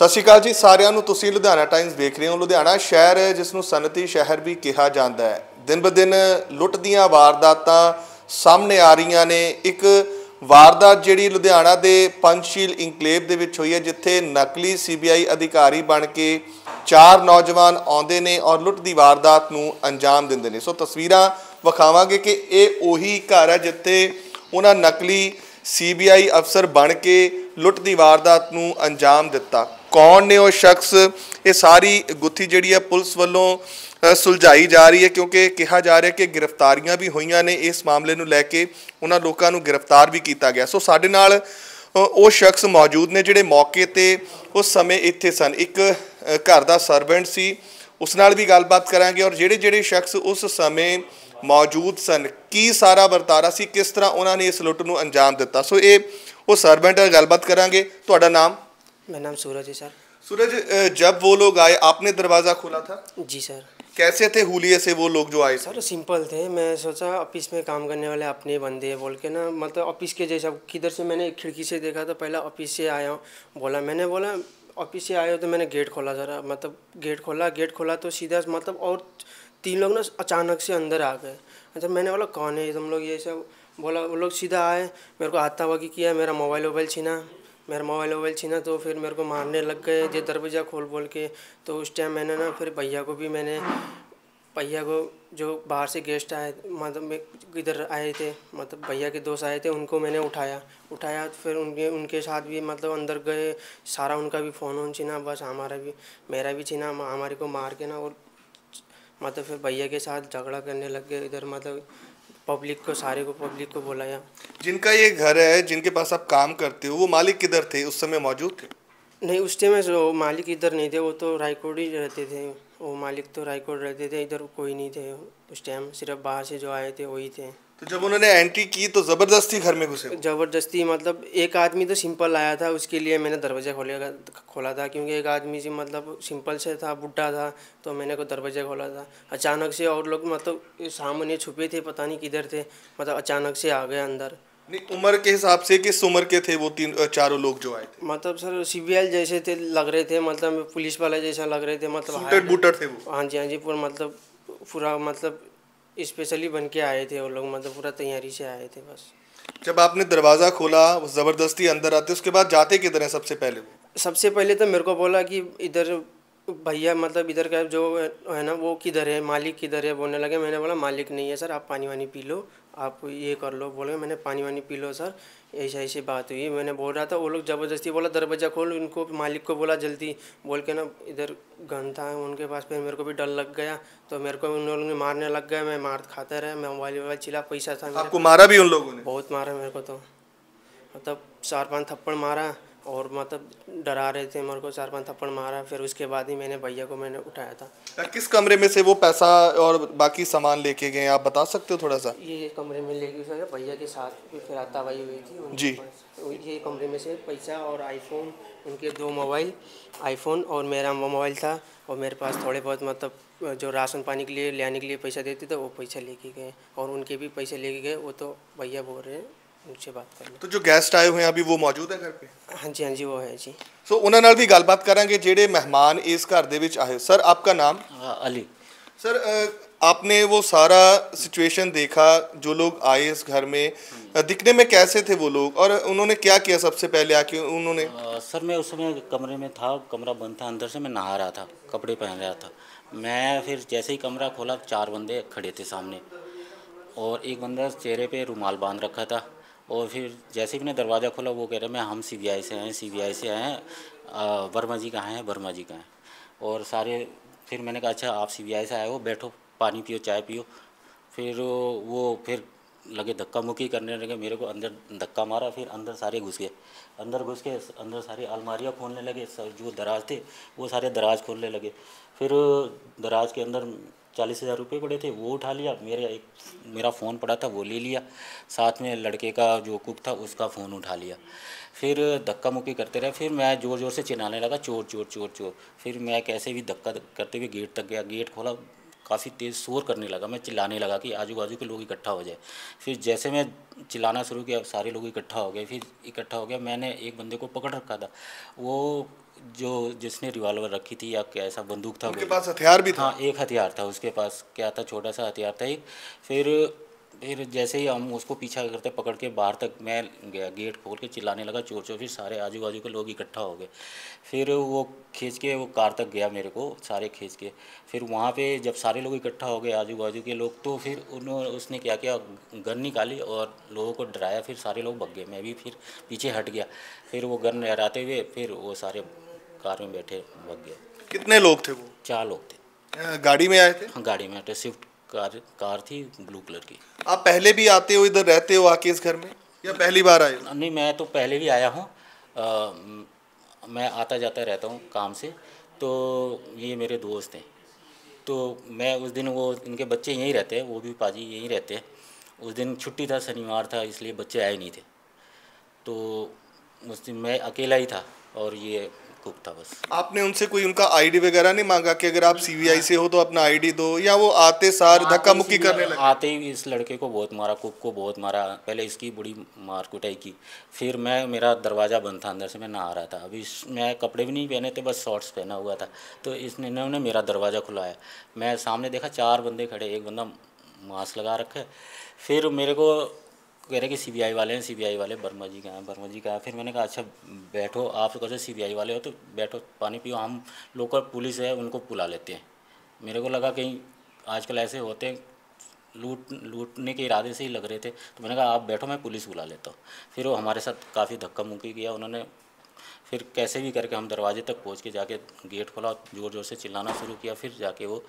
ਸਤਿ ਸ਼੍ਰੀ ਅਕਾਲ ਜੀ, ਸਾਰਿਆਂ ਨੂੰ ਤੁਸੀਂ ਲੁਧਿਆਣਾ ਟਾਈਮਸ ਦੇਖ ਰਹੇ ਹੋ। ਲੁਧਿਆਣਾ ਸ਼ਹਿਰ, ਜਿਸ ਨੂੰ ਸਨਅਤੀ ਸ਼ਹਿਰ ਵੀ ਕਿਹਾ ਜਾਂਦਾ ਹੈ। ਦਿਨ ਬ ਦਿਨ ਲੁੱਟ ਦੀਆਂ ਵਾਰਦਾਤਾਂ ਸਾਹਮਣੇ ਆ ਰਹੀਆਂ ਨੇ। ਇੱਕ ਵਾਰਦਾਤ ਜਿਹੜੀ ਲੁਧਿਆਣਾ ਦੇ ਪੰਚਸ਼ੀਲ ਇਨਕਲੇਵ ਦੇ ਵਿੱਚ ਹੋਈ ਹੈ, ਜਿੱਥੇ ਨਕਲੀ ਸੀਬੀਆਈ ਅਧਿਕਾਰੀ ਬਣ ਕੇ ਚਾਰ ਨੌਜਵਾਨ ਆਉਂਦੇ ਨੇ ਔਰ ਲੁੱਟ ਦੀ ਵਾਰਦਾਤ ਨੂੰ ਅੰਜਾਮ ਦਿੰਦੇ ਨੇ। ਸੋ ਤਸਵੀਰਾਂ ਵਿਖਾਵਾਂਗੇ ਕਿ ਇਹ ਉਹੀ ਘਰ ਹੈ, ਜਿੱਥੇ ਉਹਨਾਂ ਨਕਲੀ ਸੀਬੀਆਈ ਅਫਸਰ ਬਣ ਕੇ ਲੁੱਟ ਦੀ ਵਾਰਦਾਤ ਨੂੰ ਅੰਜਾਮ ਦਿੱਤਾ। ਕੌਣ ਨੇ ਉਹ ਸ਼ਖਸ? ਇਹ ਸਾਰੀ ਗੁੱਥੀ ਜਿਹੜੀ ਹੈ ਪੁਲਿਸ ਵੱਲੋਂ ਸੁਲਝਾਈ ਜਾ ਰਹੀ ਹੈ ਕਿਉਂਕਿ ਕਿਹਾ ਜਾ ਰਿਹਾ ਕਿ ਗ੍ਰਿਫਤਾਰੀਆਂ ਵੀ ਹੋਈਆਂ ਨੇ ਇਸ ਮਾਮਲੇ ਨੂੰ ਲੈ ਕੇ। ਉਹਨਾਂ ਲੋਕਾਂ ਨੂੰ ਗ੍ਰਿਫਤਾਰ ਵੀ ਕੀਤਾ ਗਿਆ। ਸੋ ਸਾਡੇ ਨਾਲ ਉਹ ਸ਼ਖਸ ਮੌਜੂਦ ਨੇ ਜਿਹੜੇ ਮੌਕੇ ਤੇ ਉਸ ਸਮੇਂ ਇੱਥੇ ਸਨ। ਇੱਕ ਘਰ ਦਾ ਸਰਵੈਂਟ ਸੀ। ਉਸ ਨਾਲ ਵੀ ਗੱਲਬਾਤ ਕਰਾਂਗੇ ਔਰ ਜਿਹੜੇ ਜਿਹੜੇ ਸ਼ਖਸ ਉਸ ਸਮੇਂ ਮੌਜੂਦ ਸਨ, ਕੀ ਸਾਰਾ ਵਰਤਾਰਾ ਸੀ, ਕਿਸ ਤਰ੍ਹਾਂ ਉਹਨਾਂ ਨੇ ਇਸ ਲੁੱਟ ਨੂੰ ਅੰਜਾਮ ਦਿੱਤਾ? ਸੋ ਇਹ ਉਹ ਸਰਵੈਂਟ ਨਾਲ ਗੱਲਬਾਤ ਕਰਾਂਗੇ। ਤੁਹਾਡਾ ਨਾਮ? मेरा नाम सूरज है सर। सूरज जब वो लोग आए आपने दरवाज़ा खोला था? जी सर। कैसे थे हुलिये से वो लोग जो आए? सर सिंपल थे। मैं सोचा ऑफ़िस में काम करने वाले अपने बंदे हैं बोल के ना मतलब ऑफ़िस के जैसा किधर से मैंने खिड़की से देखा तो पहला ऑफ़िस से आया हूँ। बोला मैंने बोला ऑफ़िस से आया हो तो मैंने गेट खोला ज़रा। मतलब गेट खोला गेट खोला तो सीधा मतलब और तीन लोग ना अचानक से अंदर आ गए। अच्छा मैंने बोला कौन है तुम लोग? ये सब। बोला वो लोग सीधा आए। मेरे को हाथा वागी किया मेरा मोबाइल वोबाइल छीना। मेरा मोबाइल वोबाइल छीना तो फिर मेरे को मारने लग गए जो दरवाज़ा खोल बोल के। तो उस टाइम मैंने ना फिर भैया को भी मैंने, भैया को जो बाहर से गेस्ट आए मतलब इधर आए थे मतलब भैया के दोस्त आए थे, उनको मैंने उठाया। उठाया तो फिर उनके उनके साथ भी मतलब अंदर गए, सारा उनका भी फ़ोन वोन छीना, बस हमारा भी, मेरा भी छीना, हमारे को मार के ना और मतलब फिर भैया के साथ झगड़ा करने लग गए इधर मतलब पब्लिक को सारे को पब्लिक को बुलाया जिनका ये घर है जिनके पास आप काम करते हो वो मालिक किधर थे? उस समय मौजूद थे? नहीं उस टाइम जो मालिक इधर नहीं थे वो तो रायकोड ही रहते थे। वो मालिक तो रायकोड रहते थे इधर कोई नहीं थे। उस टाइम सिर्फ़ बाहर से जो आए थे वही थे। तो जब उन्होंने एंट्री की तो ज़बरदस्ती घर में घुसे ज़बरदस्ती मतलब एक आदमी तो सिंपल आया था उसके लिए मैंने दरवाज़ा खोलेगा खोला था क्योंकि एक आदमी से मतलब सिंपल से था बुढ़ा था तो मैंने को दरवाज़ा खोला था। अचानक से और लोग मतलब सामने छुपे थे पता नहीं किधर थे मतलब अचानक से आ गए अंदर। नहीं उम्र के हिसाब से किस उम्र के थे वो तीन चारों लोग जो आए थे? मतलब सर सी जैसे थे लग रहे थे मतलब पुलिस वाले जैसा लग रहे थे मतलब थे वो। हाँ जी हाँ जी पूरा मतलब पूरा मतलब स्पेशली बन के आए थे वो लोग मतलब पूरा तैयारी से आए थे बस। जब आपने दरवाज़ा खोला वो ज़बरदस्ती अंदर आते उसके बाद जाते किधर हैं सबसे पहले वो? सबसे पहले तो मेरे को बोला कि इधर भैया मतलब इधर का जो है ना वो किधर है मालिक किधर है बोलने लगे मैंने बोला मालिक नहीं है सर आप पानी वानी पी लो। आप ये कर लो। बोले मैंने पानी वानी पी लो सर। ऐसी ऐसी बात हुई। मैंने बोल रहा था वो लोग ज़बरदस्ती बोला दरवाज़ा खोल। उनको मालिक को बोला जल्दी। बोल के ना इधर गन था उनके पास फिर मेरे को भी डर लग गया। तो मेरे को उन लोगों ने मारने लग गया। मैं मार खाते रहे मैं मोबाइल वोबाइल चिला पैसा था आपको मारा भी उन लोगों ने? बहुत मारा मेरे को तो। मतलब चार पाँच थप्पड़ मारा। और मतलब डरा रहे थे मेरे को चार पाँच थप्पड़ मारा फिर उसके बाद ही मैंने भैया को मैंने उठाया था। किस कमरे में से वो पैसा और बाकी सामान लेके गए आप बता सकते हो थोड़ा सा ये कमरे में लेके गया भैया के साथ भी फिर हाथापाई हुई थी जी। ये कमरे में से पैसा और आईफोन उनके दो मोबाइल आईफोन और मेरा वो मोबाइल था और मेरे पास थोड़े बहुत मतलब जो राशन पानी के लिए लाने के लिए पैसा देते थे वो पैसा लेके गए। और उनके भी पैसे लेके गए वो तो भैया बोल रहे हैं उनसे बात कर तो जो गेस्ट आए हुए हैं अभी वो मौजूद है घर पे लो हाँ जी हाँ जी वो है जी ਸੋ ਉਹਨਾਂ ਨਾਲ ਵੀ ਗੱਲਬਾਤ ਕਰਾਂਗੇ ਜਿਹੜੇ ਮਹਿਮਾਨ ਇਸ ਘਰ ਦੇ ਵਿੱਚ ਆਏ ਸਰ ਆਪਕਾ ਨਾਮ हाँ, अली सर अ, आपने वो सारा सिचुएशन देखा जो लोग आए इस घर में अ, दिखने में कैसे थे वो लोग और उन्होंने क्या किया सबसे पहले आके उन्होंने अ, सर मैं उस समय कमरे में था कमरा बंद था अंदर से मैं नहा रहा था कपड़े पहन रहा था मैं फिर जैसे ही कमरा खोला चार बंदे खड़े थे सामने और एक बंदा चेहरे पे रुमाल बांध रखा था और फिर जैसे ही मैंने दरवाज़ा खोला, वो कह रहे, मैं हम सीबीआई से हैं, सीबीआई से आए हैं वर्मा जी कहाँ हैं, वर्मा जी कहाँ हैं? और सारे, फिर मैंने कहा अच्छा आप सीबीआई से आए हो, बैठो, पानी पियो, चाय पियो। फिर वो, फिर लगे धक्का मुक्की करने लगे, मेरे को अंदर धक्का मारा, फिर अंदर सारे घुस गए। अंदर घुस के, अंदर सारी अलमारियाँ खोलने लगे जो दराज थे, वो सारे दराज खोलने लगे। फिर दराज के अंदर चालीस हज़ार रुपये पड़े थे, वो उठा लिया। मेरे एक, मेरा फ़ोन पड़ा था, वो ले लिया। साथ में लड़के का जो कुक था, उसका फ़ोन उठा लिया। फिर धक्का मुक्की करते रहे। फिर मैं ज़ोर ज़ोर से चिल्लाने लगा, चोर चोर चोर चोर। फिर मैं कैसे भी धक्का करते हुए गेट तक गया, गेट खोला। काफ़ी तेज़ शोर करने लगा। मैं चिल्लाने लगा कि आजू बाजू के लोग इकट्ठा हो जाए। फिर जैसे मैं चिल्लाना शुरू किया, सारे लोग इकट्ठा हो गए। फिर इकट्ठा हो गया। मैंने एक बंदे को पकड़ रखा था। वो जो जिसने रिवॉल्वर रखी थी या कैसा बंदूक था उनके पास हथियार भी था। हाँ एक हथियार था उसके पास क्या था छोटा सा हथियार था एक। फिर फिर जैसे ही हम उसको पीछा करते पकड़ के बाहर तक मैं गया गेट खोल के चिल्लाने लगा चोर चोर फिर सारे आजू बाजू के लोग इकट्ठा हो गए। फिर वो खींच के वो कार तक गया मेरे को सारे खींच के। फिर वहाँ पे जब सारे लोग इकट्ठा हो गए आजू बाजू के लोग तो फिर उन्होंने उसने क्या किया गन निकाली और लोगों को डराया फिर सारे लोग भग गए। मैं भी फिर पीछे हट गया। फिर वो गन लहराते हुए फिर वो सारे कार में बैठे भग गए। कितने लोग थे वो? चार लोग थे। गाड़ी में आए थे? हाँ, गाड़ी में आते स्विफ्ट कार कार थी ब्लू कलर की। आप पहले भी आते हो इधर रहते हो आके इस घर में? या पहली बार आए हो? नहीं मैं तो पहले भी आया हूँ। मैं आता जाता रहता हूँ काम से। तो ये मेरे दोस्त हैं। तो मैं उस दिन वो इनके बच्चे यहीं रहते हैं वो भी पाजी यहीं रहते हैं। उस दिन छुट्टी था शनिवार था इसलिए बच्चे आए नहीं थे। तो उस दिन मैं अकेला ही था और ये कुक था बस। आपने उनसे कोई उनका आईडी वगैरह नहीं मांगा कि अगर आप सीबीआई से हो तो अपना आईडी दो या वो आते सार धक्का मुक्की करने लगे? आते ही इस लड़के को बहुत मारा कुक को बहुत मारा पहले इसकी बुरी मार कुटाई की। फिर मैं मेरा दरवाज़ा बंद था अंदर से मैं नहा रहा था। अभी मैं कपड़े भी नहीं पहने थे बस शॉर्ट्स पहना हुआ था। तो इसने इन्होंने मेरा दरवाज़ा खुलाया। मैं सामने देखा चार बंदे खड़े एक बंदा मास्क लगा रखे फिर मेरे को कह रहे कि सीबीआई वाले हैं सीबीआई वाले वर्मा जी कहाँ हैं? वर्मा जी कहाँ हैं? फिर मैंने कहा अच्छा बैठो, आप तो कैसे सीबीआई वाले हो तो बैठो, पानी पियो, हम लोकल पुलिस है, उनको बुला लेते हैं। मेरे को लगा कहीं आजकल ऐसे होते हैं, लूट, लूटने के इरादे से ही लग रहे थे। तो मैंने कहा, आप बैठो, मैं पुलिस बुला लेता हूँ। फिर वो हमारे साथ काफ़ी धक्का मुक्की किया, उन्होंने फिर कैसे भी करके हम दरवाजे तक पहुँच के जाके गेट खोला ज़ोर ज़ोर से चिल्लाना शुरू किया। फिर जाके वो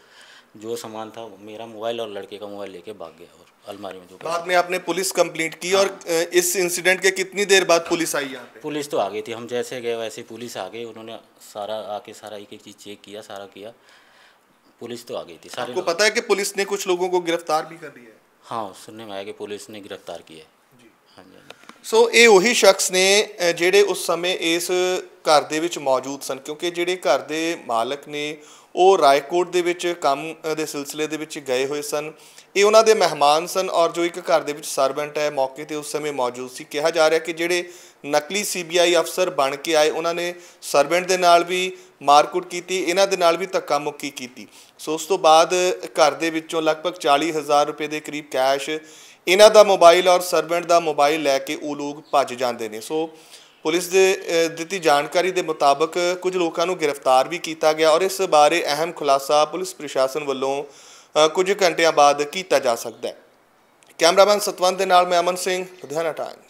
जो सामान था मेरा मोबाइल और लड़के का मोबाइल लेके भाग गया और अलमारी में जो बाद में आपने पुलिस कंप्लेंट की हाँ। और इस इंसिडेंट के कितनी देर बाद पुलिस आई यहाँ पे? पुलिस तो आ गई थी। हम जैसे गए वैसे पुलिस आ गई। उन्होंने सारा आके सारा एक एक चीज़ चेक किया सारा किया। पुलिस तो आ गई थी। सारे आपको पता है कि पुलिस ने कुछ लोगों को गिरफ़्तार भी कर लिया है? हाँ सुनने में आया कि पुलिस ने गिरफ़्तार किया है। हाँ जी हाँ जी। ਸੋ ਇਹ ਉਹੀ ਸ਼ਖਸ ਨੇ ਜਿਹੜੇ ਉਸ ਸਮੇਂ ਇਸ ਘਰ ਦੇ ਵਿੱਚ ਮੌਜੂਦ ਸਨ, ਕਿਉਂਕਿ ਜਿਹੜੇ ਘਰ ਦੇ ਮਾਲਕ ਨੇ, ਉਹ ਰਾਏਕੋਟ ਦੇ ਵਿੱਚ ਕੰਮ ਦੇ ਸਿਲਸਿਲੇ ਦੇ ਵਿੱਚ ਗਏ ਹੋਏ ਸਨ। ਇਹ ਉਹਨਾਂ ਦੇ ਮਹਿਮਾਨ ਸਨ ਔਰ ਜੋ ਇੱਕ ਘਰ ਦੇ ਵਿੱਚ ਸਰਵੈਂਟ ਹੈ, ਮੌਕੇ ਤੇ ਉਸ ਸਮੇਂ ਮੌਜੂਦ ਸੀ। ਕਿਹਾ ਜਾ ਰਿਹਾ ਕਿ ਜਿਹੜੇ ਨਕਲੀ ਸੀਬੀਆਈ ਅਫਸਰ ਬਣ ਕੇ ਆਏ, ਉਹਨਾਂ ਨੇ ਸਰਵੈਂਟ ਦੇ ਨਾਲ ਵੀ ਮਾਰਕੁੱਟ ਕੀਤੀ, ਇਹਨਾਂ ਦੇ ਨਾਲ ਵੀ ਧੱਕਾ ਮੁੱਕੀ ਕੀਤੀ। ਸੋ ਉਸ ਤੋਂ ਬਾਅਦ ਘਰ ਦੇ ਵਿੱਚੋਂ ਲਗਭਗ 40000 ਰੁਪਏ ਦੇ ਕਰੀਬ ਕੈਸ਼ ਇਹਨਾਂ ਦਾ ਮੋਬਾਈਲ ਔਰ ਸਰਵੈਂਟ ਦਾ ਮੋਬਾਈਲ ਲੈ ਕੇ ਉਹ ਲੋਕ ਭੱਜ ਜਾਂਦੇ ਨੇ। ਸੋ ਪੁਲਿਸ ਦੇ ਦਿੱਤੀ ਜਾਣਕਾਰੀ ਦੇ ਮੁਤਾਬਕ ਕੁਝ ਲੋਕਾਂ ਨੂੰ ਗ੍ਰਿਫਤਾਰ ਵੀ ਕੀਤਾ ਗਿਆ ਔਰ ਇਸ ਬਾਰੇ ਅਹਿਮ ਖੁਲਾਸਾ ਪੁਲਿਸ ਪ੍ਰਸ਼ਾਸਨ ਵੱਲੋਂ ਕੁਝ ਘੰਟਿਆਂ ਬਾਅਦ ਕੀਤਾ ਜਾ ਸਕਦਾ ਹੈ। ਕੈਮਰਾਮੈਨ ਸਤਵੰਤ ਦੇ ਨਾਲ ਮੈਂ ਅਮਨ ਸਿੰਘ, ਲੁਧਿਆਣਾ ਟਾਈਮਸ